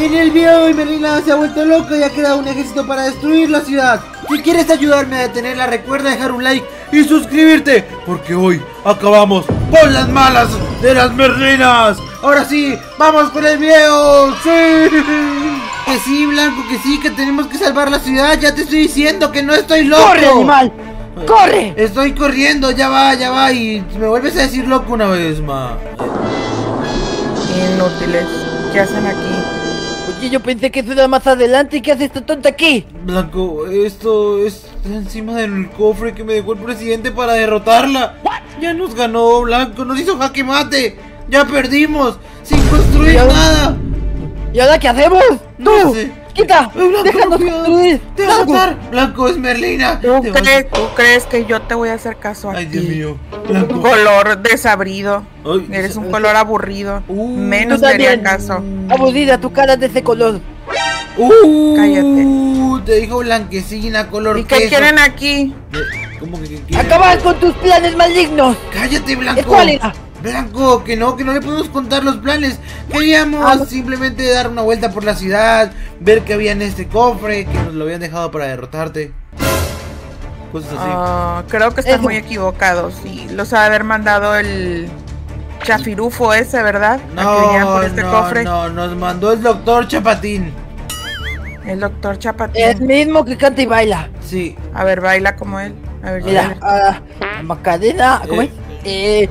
En el video de hoy Merlina se ha vuelto loca y ha creado un ejército para destruir la ciudad. Si quieres ayudarme a detenerla, recuerda dejar un like y suscribirte, porque hoy acabamos con las malas de las Merlinas. Ahora sí, vamos con el video. ¡Sí! Que sí, Blanco, que sí, que tenemos que salvar la ciudad. Ya te estoy diciendo que no estoy loco. ¡Corre, animal! ¡Corre! Estoy corriendo, ya va, ya va. Y me vuelves a decir loco una vez más. Inútiles. ¿Qué hacen aquí? Oye, yo pensé que eso era más adelante. ¿Y qué hace esta tonta aquí? Blanco, esto es encima del cofre que me dejó el presidente para derrotarla. Ya nos ganó, Blanco, nos hizo jaque mate. Ya perdimos, sin construir nada. ¿Y ahora qué hacemos? No ¡Tú! sé. ¡Quita! Blanco. Te va a ¡Blanco! matar. Blanco, es Merlina. ¿Tú, crees, ¿Tú crees que yo te voy a hacer caso a Ay, ti? Dios mío. Blanco. Color desabrido. Ay, Eres un color aburrido. Uh, Menos me haría caso. Aburrida tu cara de ese color. Uh, Cállate. Te dijo blanquecina, color ¿Y qué queso. quieren aquí? ¿Cómo que qué quieren? ¡Acabar con tus planes malignos! Cállate, ¿Es Blanco. cuál era? Blanco, que no, que no le podemos contar los planes. Queríamos Ah, no. simplemente dar una vuelta por la ciudad, ver qué había en este cofre, que nos lo habían dejado para derrotarte. Cosas así. Ah, creo que están muy equivocados. Y los ha de haber mandado el chafirufo ese, ¿verdad? No, por este no, cofre. no, nos mandó el doctor Chapatín. El doctor Chapatín. El mismo que canta y baila. Sí. A ver, baila como él. A ver, Mira, ah, Macarena, ¿cómo Eh. es? Eh,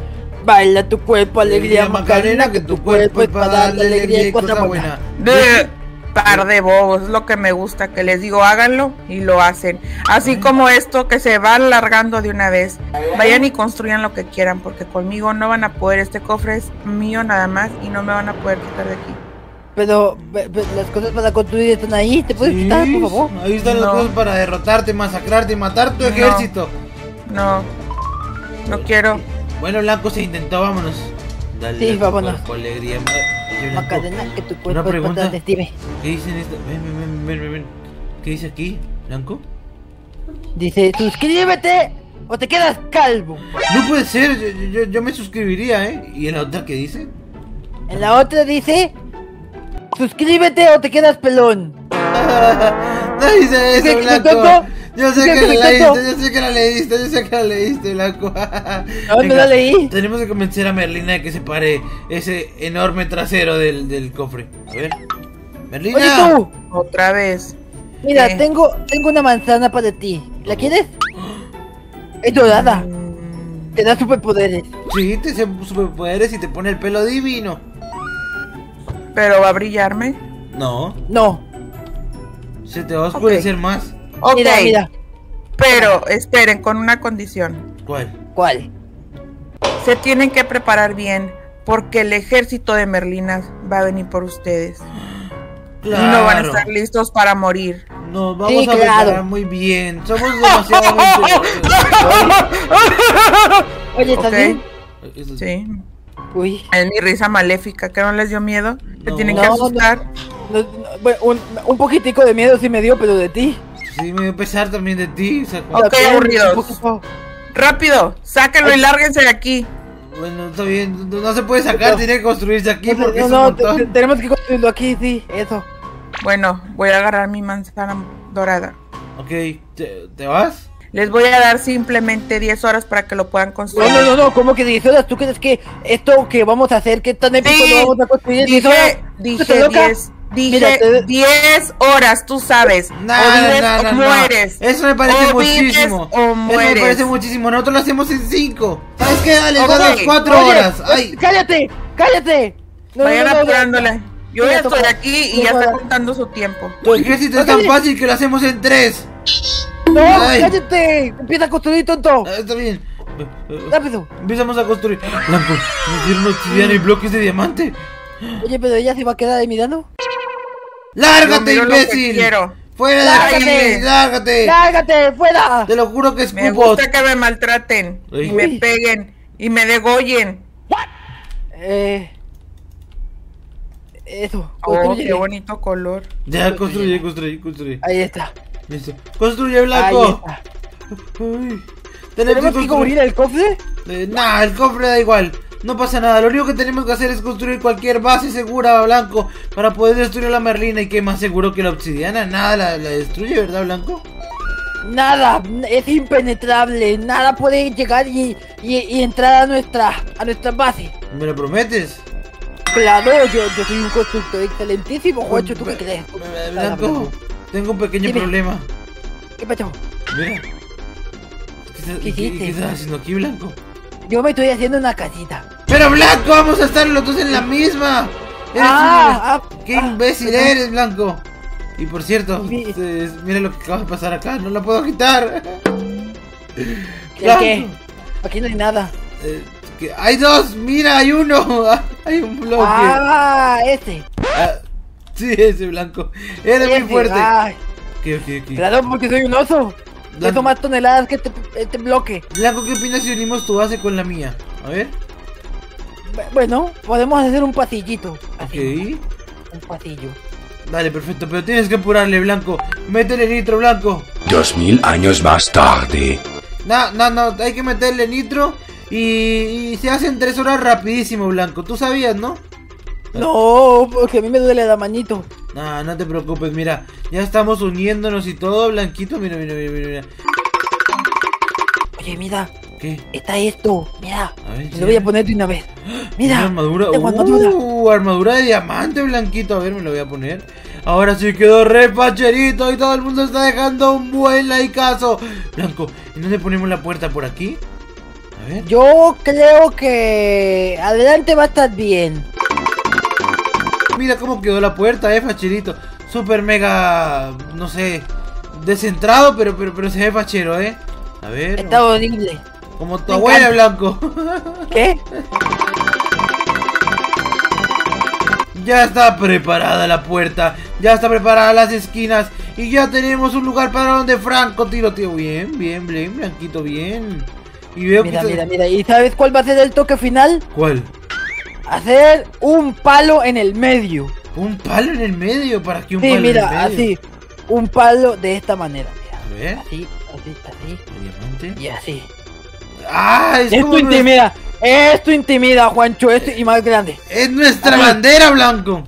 baila tu cuerpo, alegría, Macarena, que tu cuerpo es para darle alegría y cosa buena. De par de bobos, es lo que me gusta, que les digo háganlo y lo hacen. Así como esto que se va alargando de una vez. Vayan y construyan lo que quieran, porque conmigo no van a poder. Este cofre es mío nada más y no me van a poder quitar de aquí. Pero, las cosas para construir están ahí. ¿Te puedes Sí, quitar, por favor? Ahí están las cosas para derrotarte, masacrarte, matar tu No. ejército. No, no quiero. Bueno, Blanco se intentó, vámonos. Dale Sí, vámonos. cuerpo alegría. Macarena, que tu Una cuerpo es pregunta. detective. ¿Qué dice en esto? Ven, ven, ven, ven, ven. ¿Qué dice aquí, Blanco? Dice, suscríbete o te quedas calvo. No puede ser, yo, yo- yo, me suscribiría, ¿eh? ¿Y en la otra qué dice? En la otra dice, suscríbete o te quedas pelón. No dice ¿Qué- eso, Blanco. Yo sé ¿Qué- que la leíste, yo sé que la leíste, yo sé que la leíste, Blanco. No, no la leí. Tenemos que convencer a Merlina de que se pare ese enorme trasero del, del cofre. A ver. Merlina. Oye tú, Otra vez. mira, ¿Qué? tengo, tengo una manzana para ti. ¿La quieres? Es dorada. Mm, Te da superpoderes. Sí, te hace superpoderes y te pone el pelo divino. Pero va a brillarme. No, No. se te va a oscurecer más. Ok, Mira, mira. pero esperen con una condición. ¿Cuál? ¿Cuál? Se tienen que preparar bien porque el ejército de Merlinas va a venir por ustedes. Y no van a estar listos para morir. Nos vamos Sí, a claro. preparar muy bien. Somos demasiado. Oye, ¿estás bien? Sí. Uy. Es mi risa maléfica, que no les dio miedo. Se No. tienen que No, asustar. No, no, bueno, un, un poquitico de miedo sí me dio, pero de ti. Sí, me dio pesar también de ti. o sea, Ok, aburridos. Rápido, sáquenlo y lárguense de aquí. Bueno, está bien. No, no se puede sacar, No. tiene que construirse aquí porque No, es un no, te- te- montón. tenemos que construirlo aquí, sí, eso. Bueno, voy a agarrar mi manzana dorada. Ok, ¿te, te vas? Les voy a dar simplemente 10 horas para que lo puedan construir. no, no, no, ¿cómo que 10 horas? ¿Tú crees que esto que vamos a hacer, que es tan épico, Sí, lo vamos a construir en 10 Dije, horas? dije ¿Estás loca? 10, dije Mira, te- 10 horas, tú sabes. No, o vives no, o mueres. Eso me parece O muchísimo. o Eso me mueres. parece muchísimo. Nosotros lo hacemos en 5. ¿Sabes qué? Dale, Ok. danos 4 Oye, horas. Ay. ¡Cállate! ¡Cállate! No, Vayan no, apurándole. Yo ya estoy aquí y ya está contando su tiempo. Tu ejército es tan fácil que lo hacemos en 3. ¡No! Ay. ¡Cállate! ¡Empieza a construir, tonto! Ah, está bien. ¡Rápido! Empezamos a construir. Blanco, nos dieron obsidiana y bloques de diamante. Oye, pero ella se va a quedar ahí mirando. Yo ¡Lárgate, miro lo que imbécil! quiero. ¡Fuera de ¡Lárgate! aquí! ¡Lárgate! ¡Lárgate! ¡Fuera! Te lo juro que es Me gusta que me maltraten y me peguen y me degollen. Eh... Eso, Oh, qué bonito color. Ya, construye, construye, construye. Ahí está. Listo. Construye, Ahí Blanco. está. Ay, ¿Tenemos que construir- cubrir el cofre? Eh, nah, el cofre da igual. No pasa nada, lo único que tenemos que hacer es construir cualquier base segura, Blanco, para poder destruir la Merlina. ¿Y qué más seguro que la obsidiana? Nada la, la destruye, ¿verdad, Blanco? Nada, es impenetrable, nada puede llegar y, y- y entrar a nuestra, a nuestra base. ¿Me lo prometes? Claro, yo, yo soy un constructor excelentísimo, Juancho, ¿tú qué crees? Blanco, tengo un pequeño Dime. problema. ¿Qué pasó? Mira. ¿Qué, ¿Qué qué- qué estás haciendo aquí, Blanco? Yo me estoy haciendo una casita. ¡Pero Blanco, vamos a estar los dos en la misma! Eres Ah, un- ah, ¡Qué ah, imbécil eres, Blanco! Y por cierto, Mi- ustedes, mira lo que acaba de pasar acá, no la puedo quitar. ¿El Blanco. qué? Aquí no hay nada. Eh, que- hay dos, mira, hay uno. hay un bloque. Ah, este. Ah, sí, ese blanco. Eres muy Ese, fuerte. ay, Ok, ok, ok. claro, porque soy un oso. Peso más toneladas que este, este bloque. Blanco, ¿qué opinas si unimos tu base con la mía? A ver. Bu- Bueno, podemos hacer un pasillito. Así, Ok. un pasillo. Dale, perfecto, pero tienes que apurarle, Blanco. Métele nitro, Blanco. Dos mil años más tarde. No, no, no, hay que meterle nitro. Y, y se hacen tres horas rapidísimo, Blanco. Tú sabías, ¿no? No, porque a mí me duele la manito. No, no te preocupes, mira. Ya estamos uniéndonos y todo, Blanquito. Mira, mira, mira, mira. Oye, mira, ¿Qué? está esto. Mira, A ver, me lo voy a poner de una vez. Una Mira, armadura. tengo armadura. Uh, armadura de diamante, Blanquito. A ver, me lo voy a poner. Ahora sí quedó re pacherito y todo el mundo está dejando un buen likeazo. Blanco, ¿en dónde ponemos la puerta? ¿Por aquí? A ver. Yo creo que adelante va a estar bien. Mira cómo quedó la puerta, eh, facherito. Super mega, no sé, descentrado, pero, pero, pero se ve fachero, eh. A ver. Está horrible. Como tu me abuela, encanta. Blanco. ¿Qué? Ya está preparada la puerta, ya está preparada las esquinas y ya tenemos un lugar para donde Franco tiroteo. Bien, bien, bien, Blanquito, bien. Y veo Mira, que... mira, mira. ¿Y sabes cuál va a ser el toque final? ¿Cuál? Hacer un palo en el medio. Un palo en el medio, ¿para qué un Sí, palo mira, en el medio? así. Un palo de esta manera. Mira. A ver, Así, así, así. Y así. Ah, es Esto intimida. Esto intimida, Juancho. Esto y más grande. Es nuestra bandera, Blanco.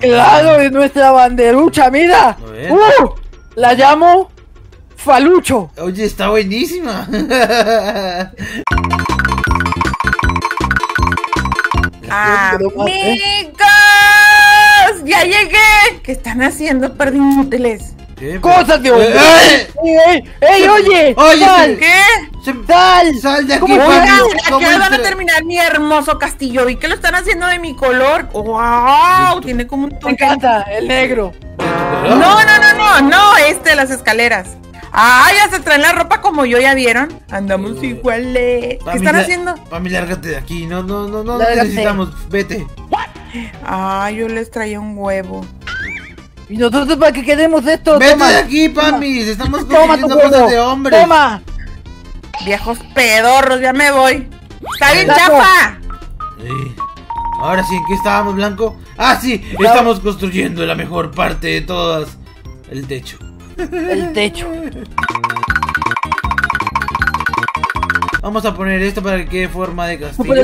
Claro, es nuestra banderucha, mira. ¡Uh! La llamo Falucho. Oye, está buenísima. ¿eh? ¡Amigos! ¡Ya llegué! ¿Qué están haciendo, perdinútiles? ¿Qué? Cosas de Eh, hombre. ¡eh! ¡Ey, ey! ey, oye! Oye, ¡Sal! ¿Qué? Se- ¡Sal! Sal de aquí, ¿Cómo Pablo. Oigan, ¿a ¿Cómo qué hora van a terminar mi hermoso castillo? ¿Y qué lo están haciendo de mi color? ¡Wow! Tiene como un Me toque. encanta, el negro. No, no, no, no, no, este, las escaleras. Ah, ya se traen la ropa como yo, ¿ya vieron? Andamos iguales. ¿Qué Mami, están haciendo? Mami, lárgate de aquí. No, no, no, no Lárgate. necesitamos. Vete. Ah, yo les traía un huevo. ¿Y nosotros para qué queremos esto? Vete Toma. de aquí, Pami. Estamos Toma tu construyendo cosas de hombres. Toma. Viejos pedorros, ya me voy. ¡Está bien, chafa! Sí. Ahora sí, ¿en qué estábamos, Blanco? Ah, sí, estamos construyendo la mejor parte de todas. El techo. El techo. Vamos a poner esto para que quede forma de el castillo.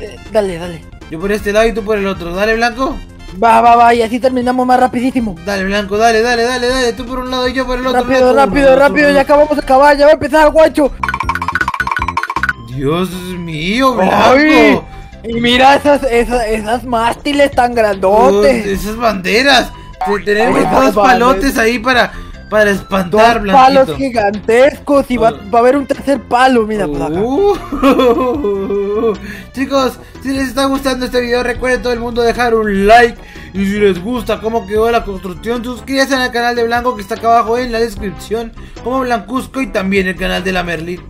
eh, Dale, dale. Yo por este lado y tú por el otro. Dale, Blanco. Va, va, va, y así terminamos más rapidísimo. Dale, Blanco, dale, dale, dale, dale. Tú por un lado y yo por el otro. Rápido, Blanco. rápido, rápido, ya acabamos de acabar, ya va a empezar, guacho. Dios mío, ¡Ay! Blanco. Y mira esas, esas, esas mástiles tan Dios, grandotes. esas banderas. Te- Tenemos Esas dos banderas. palotes ahí para, para Dos espantar, palos Blanquito. gigantescos y va, Oh. va a haber un tercer palo, mira por acá. Uh, Chicos, si les está gustando este video, recuerden todo el mundo dejar un like. Y si les gusta cómo quedó la construcción, suscríbanse al canal de Blanco que está acá abajo en la descripción. Como Blancuzco y también el canal de la Merlin.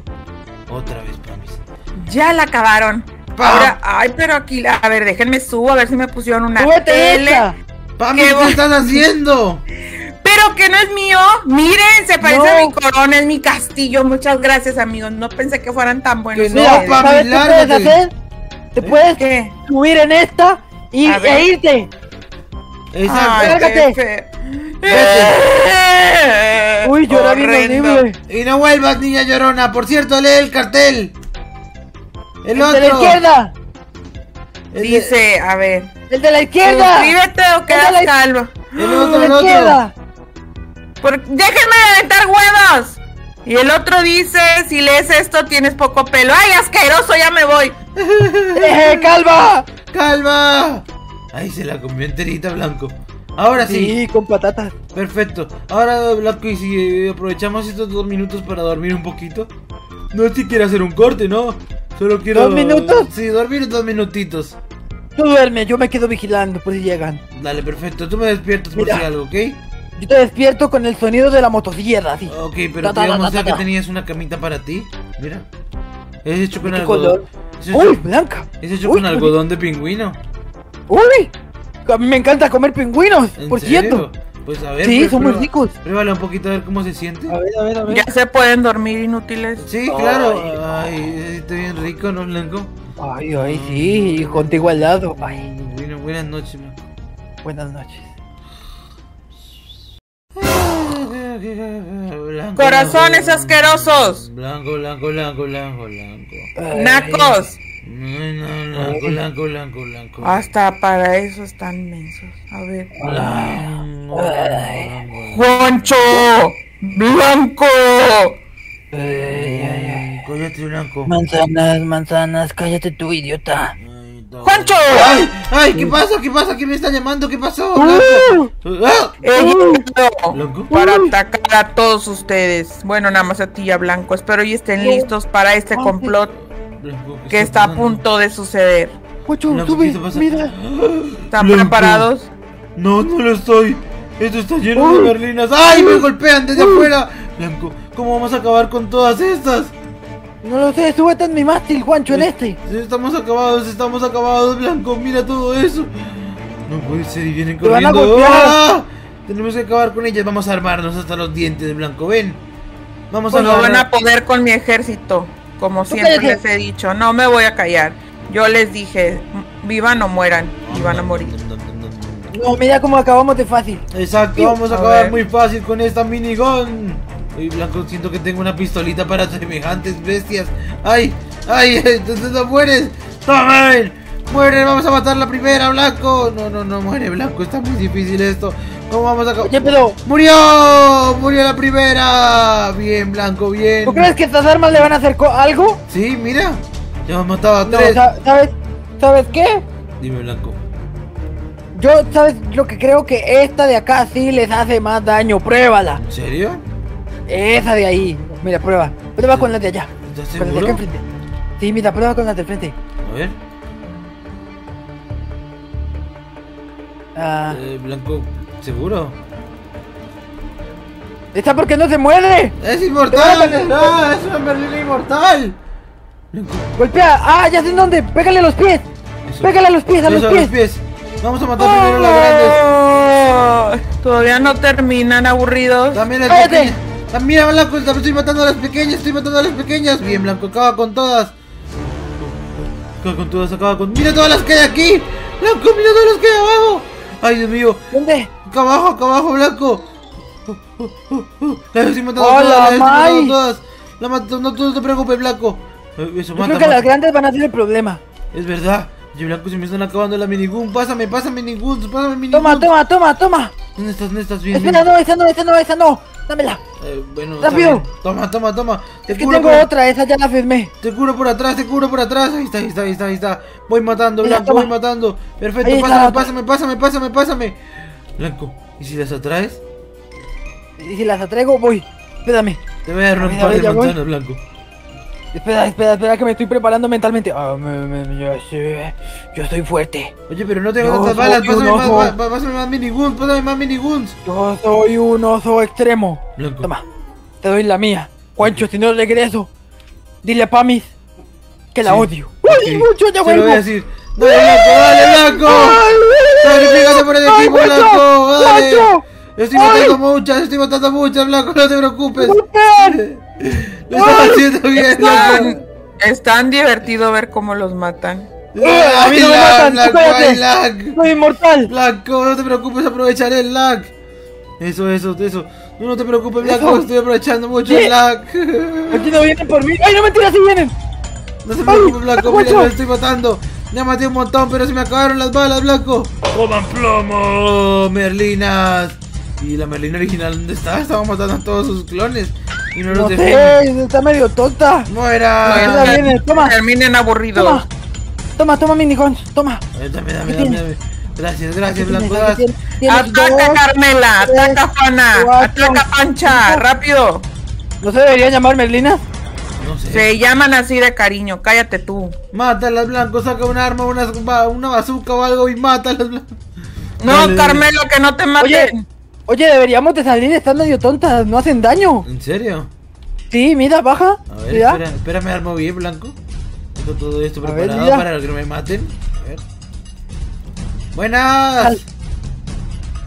Otra vez, Pamis. Ya la acabaron. Ahora, ay, pero aquí, la- a ver, déjenme subo a ver si me pusieron una ¡Súbete tele. esta! Qué ¿qué estás haciendo? Que no es mío. Miren, se parece a mi corona, es mi castillo. Muchas gracias, amigos. No pensé que fueran tan buenos. No, ¿sabes qué puedes hacer? Te puedes ¿Qué? subir en esta y, e irte. Exacto. Vete. Uy, llora bien horrible. Y no vuelvas, niña llorona. Por cierto, lee el cartel. El El de la otro. izquierda. El de- Dice, a ver, ¡El de la izquierda! suscríbete o quedas Ándale. calvo. El ¡El otro, de el la otro. Por- Déjenme de aventar huevos. Y el otro dice, si lees esto tienes poco pelo. ¡Ay, asqueroso! Ya me voy. ¡Eh, calva! ¡Calma! Ahí se la comió enterita, Blanco. Ahora sí. Sí, con patatas. Perfecto. Ahora, Blanco, y si aprovechamos estos dos minutos para dormir un poquito. No es que quiera hacer un corte, ¿no? Solo quiero. ¿Dos minutos? Sí, dormir dos minutitos. Tú duerme, yo me quedo vigilando por si llegan. Dale, perfecto. Tú me despiertas por Mira. si algo, ¿ok? Yo te despierto con el sonido de la motosierra, así. Ok, pero Ta, ta, digamos ta, que tenías una camita para ti. Mira. Es hecho con ¿De qué algodón. color? Es hecho, ¡Uy, blanca! es hecho Uy, con algodón de pingüino. ¡Uy! A mí me encanta comer pingüinos, ¿En por serio? cierto. Pues a ver. Sí, pues, son muy ricos. Pruébala un poquito a ver cómo se siente. A ver, a ver, a ver. Ya se pueden dormir inútiles. Sí, claro. Ay, está bien rico, ¿no, Blanco? Ay, ay, sí, contigo al lado. Ay, Bueno, buenas noches, Blanco. buenas noches. Blanco, Corazones blanco, asquerosos. Blanco, blanco, blanco, blanco, blanco. Ay, Nacos. No, no, blanco, blanco, blanco, blanco. Hasta para eso están mensos. A ver. Blanco, blanco, ¡Juancho! ¡Blanco! ay, ay, ay. Cállate, Blanco. Manzanas, manzanas, cállate tú, idiota. ¡Juancho! ¡Ay! ¡Ay! ¿Qué pasa? ¿Qué pasa? ¿Quién me está llamando? ¿Qué pasó? Blanco. ¡Ah! ¿Blanco? para atacar a todos ustedes. Bueno, nada más a ti y a Blanco. Espero y estén listos para este complot Blanco, ¿qué que está a punto de suceder. Blanco, sube, ¿qué mira. ¿Están Blanco. preparados? No, no lo estoy. Esto está lleno de berlinas. ¡Ay! Me golpean desde afuera. Blanco, ¿cómo vamos a acabar con todas estas? No lo sé, súbete en mi mástil, Juancho, en este. Estamos acabados, estamos acabados, Blanco. Mira todo eso. No puede ser, y vienen Te van a corriendo. golpear. ¡Ah! Tenemos que acabar con ellas. Vamos a armarnos hasta los dientes, Blanco. Ven. Vamos a Pues no van a poder con mi ejército. Como siempre cállate. les he dicho. No me voy a callar. Yo les dije, vivan o mueran. Y van a morir. No, mira cómo acabamos de fácil. Exacto, vamos a A acabar ver. muy fácil con esta minigun. Ay, Blanco, siento que tengo una pistolita para semejantes bestias. ¡Ay! ¡Ay! ¡Entonces no mueres! ¡Tomen! ¡Muere! ¡Vamos a matar la primera, Blanco! No, no, no muere, Blanco. Está muy difícil esto. ¿Cómo vamos a acabar? Pero, ¡Murió! ¡Murió la primera! Bien, Blanco, bien. ¿tú crees que estas armas le van a hacer algo? Sí, mira. Ya hemos matado a tres. sa- ¿sabes? ¿Sabes qué? Dime, Blanco. Yo, ¿sabes lo que creo que esta de acá sí les hace más daño? Pruébala. ¿En serio? Esa de ahí. Mira, prueba. Prueba con la de allá. ¿Estás Con la de seguro? acá enfrente. Sí, mira, prueba con la de frente. A ver. Ah, Eh, Blanco, ¿seguro? ¿Esta porque no se muere? ¡Es inmortal! ¡No! ¡Es una berlina inmortal! Blanco, Golpea. Ah, ya sé en dónde. Pégale a los pies. eso. Pégale a los pies, a los Eso, pies. Vamos a matar primero a las grandes. Oh, Todavía no terminan aburridos. También pequeñas. Ah, Mira, Blanco, estoy matando a las pequeñas, estoy matando a las pequeñas. Bien, Blanco, acaba con todas. Acaba con todas, acaba con. ¡Mira todas las que hay aquí! ¡Blanco, mira todas las que hay abajo! ¡Ay, Dios mío! ¿Dónde? Acá abajo, acá abajo, Blanco. Las estoy matando ¡Hola, todas, las estoy matando todas. La mato, no, no te preocupes, Blanco. Eh, Eso, Yo mata, creo que mata. las grandes van a ser el problema. Es verdad. Oye, Blanco, se me están acabando la minigun. Pásame, pásame minigun, pásame minigun. Toma, toma, toma, toma. ¿Dónde estás? ¿Dónde estás? Bien, Espera, bien. no, esa no, esa no, esa no. Dámela. Eh, bueno, ¡Rápido! Toma, toma, toma. Te Es que tengo por... otra, esa ya la firmé. Te curo por atrás, te curo por atrás. Ahí está, ahí está, ahí está, ahí está. Voy matando, Blanco, toma. voy matando. Perfecto, está pásame, pásame, pásame, pásame, pásame. Blanco, ¿y si las atraes? Y si las atraigo, voy. Espérame. Te voy a dar un par de manzanas, Blanco. Espera, espera, espera que me estoy preparando mentalmente. Ah, me, me, yo, yo estoy fuerte. Oye, pero no tengo tantas soy balas. Pásame más, pásame más miniguns, pásame más miniguns. Yo soy un oso extremo. Blanco. Toma, te doy la mía. Juancho, si no regreso, dile a Pamis que la Sí. odio. Ok, ¡Uy, mucho, lo vuelvo! voy a decir. Dale, Blanco, dale, Blanco. Por el ¡Ay, equipo! Blanco. Dale. Estoy matando muchas, estoy matando muchas, Blanco, no te preocupes. Lo estás haciendo bien. Están, es tan divertido ver cómo los matan. a mí no me matan, lag. ¡Soy inmortal! Blanco, no te preocupes, aprovecharé el lag. Eso, eso, eso. No, no te preocupes, Blanco, Eso. estoy aprovechando mucho ¿Qué? el lag. Aquí no vienen por mí. ¡Ay, no mentira, sí vienen! No se preocupe, Blanco, mira, lo estoy matando. Ya maté un montón, pero se me acabaron las balas, Blanco. ¡Coman plomo! Merlinas. ¿Y la Merlina original dónde está? Estaba matando a todos sus clones. Y no los sé, está medio tonta. ¡Muera! Bueno. Que viene, toma. Terminen aburridos. Toma, toma, toma miniguns, toma. Eh, Dame, dame, ¿Qué dame. Gracias, gracias, Blanco. Ataca Carmela, tres, ataca Juana, cuatro, ataca Pancha, cinco. rápido. ¿No se deberían llamar Merlina? No sé. Se llaman así de cariño, cállate tú. Mátalas, Blanco. Saca un arma, una, una bazooka o algo y mátalas, Blanco. No, Dale. Carmelo, que no te maten. oye, deberíamos de salir, están medio tontas, no hacen daño. ¿En serio? Sí, mira, baja. A ver, Mira. espera, espera, me armo bien, Blanco. Tengo todo esto ver, preparado para que no me maten. A ver. Buenas. Al-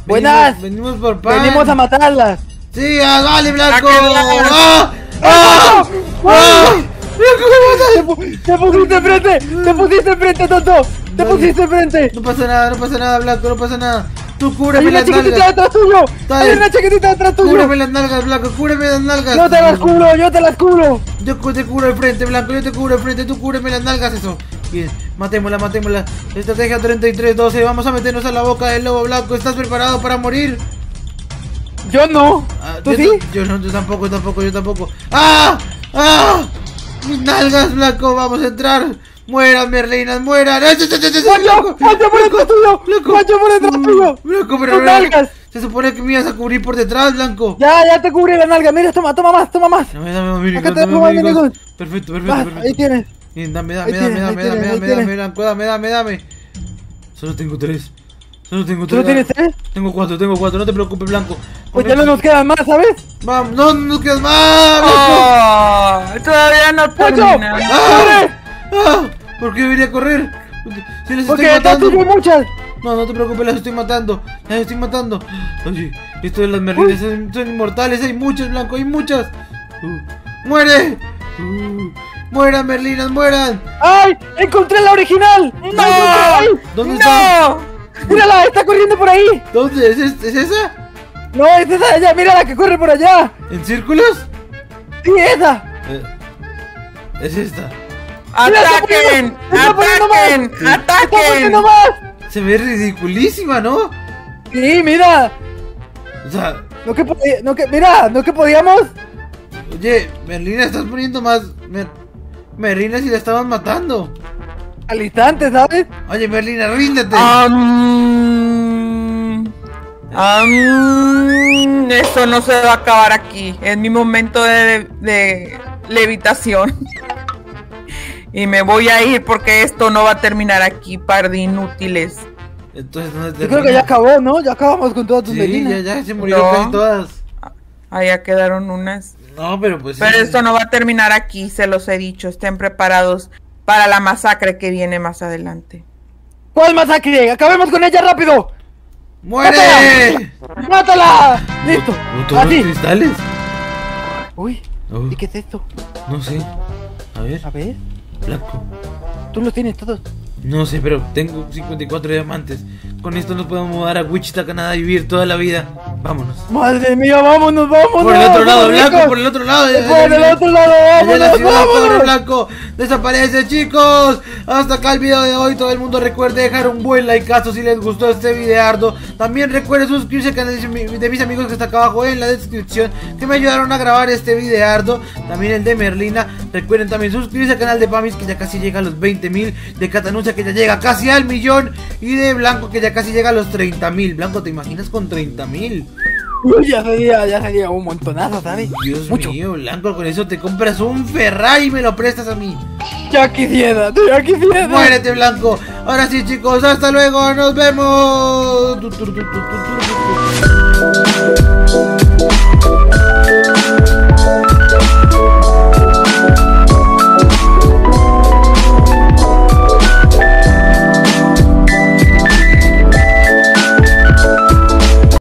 Buenas. Venimos, venimos por pan. Venimos a matarlas. Sí, ah, dale, Blanco. ¡Ah! ¡Ah! ¡Ah! ¡Blanco, me Te, pu- te pusiste enfrente, te pusiste enfrente, tonto. Te pusiste enfrente. No pasa nada, no pasa nada, Blanco, no pasa nada. Tú Hay cúbreme una las chiquitita nalgas. detrás tuyo. Hay una chiquitita detrás tuyo. Cúbreme las nalgas, Blanco, cúbreme las nalgas. Yo te las cubro, yo te las cubro. Yo te cubro el frente, Blanco, yo te cubro el frente, tú cúbreme las nalgas, eso. Bien, matémosla, matémosla. Estrategia 3312, vamos a meternos a la boca del lobo blanco. ¿Estás preparado para morir? Yo no. Ah, ¿Tú yo, sí? yo no, yo tampoco, yo tampoco, yo tampoco. ¡Ah! ¡Ah! Mis nalgas, Blanco, vamos a entrar. Mueran, Merlinas, mueran. ¡Ah, ch- ¡Pancho! ¡Pancho por detrás tuyo! Blanco. ¡Pancho por detrás tuyo! Blanco, pero ¡Tus nalgas! se supone que me ibas a cubrir por detrás, Blanco. Ya, ya te cubrí la nalga. Mira, toma, toma más, toma más. Dame, dame, dame, Acá te. Perfecto, perfecto, Ah, perfecto. ahí tienes. Dame, dame, dame, dame, ahí dame, tienes, ahí dame, tienes. dame, Blanco, dame, dame, dame. Solo tengo tres. Solo tengo ¿Tú no tres. tienes tres? Tengo cuatro, tengo cuatro, no te preocupes, Blanco. Pues ya no nos quedan más, ¿sabes? Vamos, no, no nos quedas más, todavía no termina. Ah, ¿Por qué debería correr? Si les Porque estoy matando. muchas. No, no te preocupes, las estoy matando. Las estoy matando. Oye, esto de las merlinas son, son inmortales. Hay muchas, Blanco, hay muchas. Uh, ¡Muere! Uh, ¡Mueran, merlinas, mueran! ¡Ay! ¡Encontré la original! ¡No! ¿Dónde está? ¡Mírala! ¡Está corriendo por ahí! ¿Dónde? ¿Es, es, es esa? No, es esa de allá. ¡Mírala que corre por allá! ¿En círculos? ¡Sí, esa! Eh, es esta. ¡Ataquen! ¡Ataquen! ¡Está poniendo ¡Ataquen! más! Se ve ridiculísima, ¿no? Sí, mira. O sea, No que podía- no que, mira, no que podíamos. oye, Merlina, estás poniendo más. Mer, Merlina, si la estaban matando. Al instante, ¿sabes? Oye, Merlina, ríndete. Am, esto no se va a acabar aquí. Es mi momento de, de levitación. Y me voy a ir porque esto no va a terminar aquí, par de inútiles. Entonces, ¿dónde Yo te creo que ya acabó, ¿no? Ya acabamos con todas tus Sí, melinas. ya, ya se murieron No. casi todas. Allá quedaron unas. No, pero pues. Pero sí. esto no va a terminar aquí, se los he dicho. Estén preparados para la masacre que viene más adelante. ¿Cuál masacre? ¡Acabemos con ella rápido! ¡Muere! ¡Mátala! ¡Listo! ¿No todos los cristales? Uy, ¿y qué es esto? no sé. A ver, A ver, blanco. tú los tienes todos. No sé, pero tengo 54 diamantes. Con esto nos podemos mudar a Wichita, Canadá y vivir toda la vida. Vámonos. Madre mía, vámonos, vámonos. Por el otro lado, Blanco, por el otro lado. Por el otro lado, vámonos, ciudad, Torre vámonos. Blanco. Desaparece, chicos. Hasta acá el video de hoy. Todo el mundo recuerde dejar un buen likeazo si les gustó este videardo. También recuerden suscribirse al canal de mi- de mis amigos que está acá abajo en la descripción. Que me ayudaron a grabar este videardo. También el de Merlina. Recuerden también suscribirse al canal de Pamis que ya casi llega a los 20 mil. De Catanuncia que ya llega casi al millón. Y de Blanco que ya casi llega a los 30 mil. Blanco, ¿te imaginas con 30 mil? Uy, ya sería, ya sería un montonazo, ¿sabes? Dios Mucho. mío, Blanco, con eso te compras un Ferrari y me lo prestas a mí. Ya quisiera, ya quisiera. Muérete, Blanco. Ahora sí, chicos, hasta luego. Nos vemos.